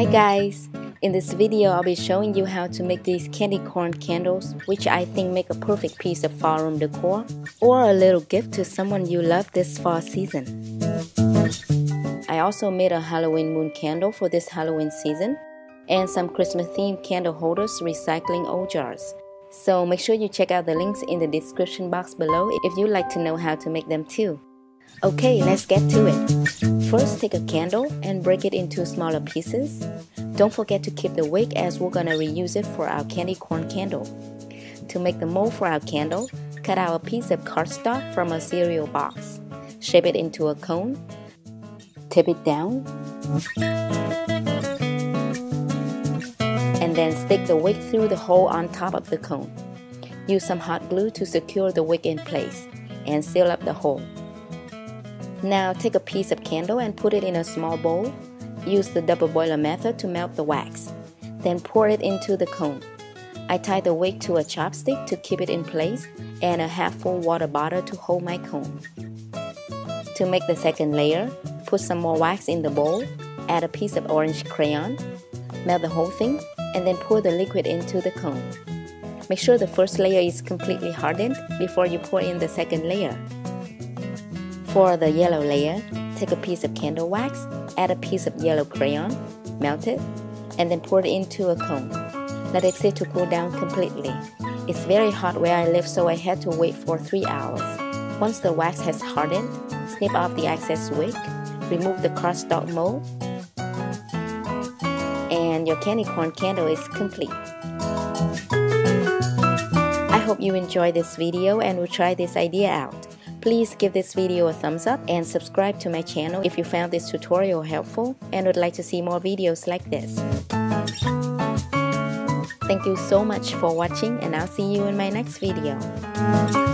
Hi guys! In this video, I'll be showing you how to make these candy corn candles, which I think make a perfect piece of fall room decor, or a little gift to someone you love this fall season. I also made a Halloween moon candle for this Halloween season, and some Christmas themed candle holders recycling old jars. So make sure you check out the links in the description box below if you'd like to know how to make them too. Okay, let's get to it. First, take a candle and break it into smaller pieces. Don't forget to keep the wick as we're gonna reuse it for our candy corn candle. To make the mold for our candle, cut out a piece of cardstock from a cereal box. Shape it into a cone. Tip it down. And then stick the wick through the hole on top of the cone. Use some hot glue to secure the wick in place and seal up the hole. Now take a piece of candle and put it in a small bowl. Use the double boiler method to melt the wax. Then pour it into the cone. I tie the wick to a chopstick to keep it in place and a half full water bottle to hold my cone. To make the second layer, put some more wax in the bowl, add a piece of orange crayon, melt the whole thing, and then pour the liquid into the cone. Make sure the first layer is completely hardened before you pour in the second layer. For the yellow layer, take a piece of candle wax, add a piece of yellow crayon, melt it, and then pour it into a cone. Let it sit to cool down completely. It's very hot where I live so I had to wait for 3 hours. Once the wax has hardened, snip off the excess wick, remove the cardstock mold, and your candy corn candle is complete. I hope you enjoyed this video and will try this idea out. Please give this video a thumbs up and subscribe to my channel if you found this tutorial helpful and would like to see more videos like this. Thank you so much for watching and I'll see you in my next video.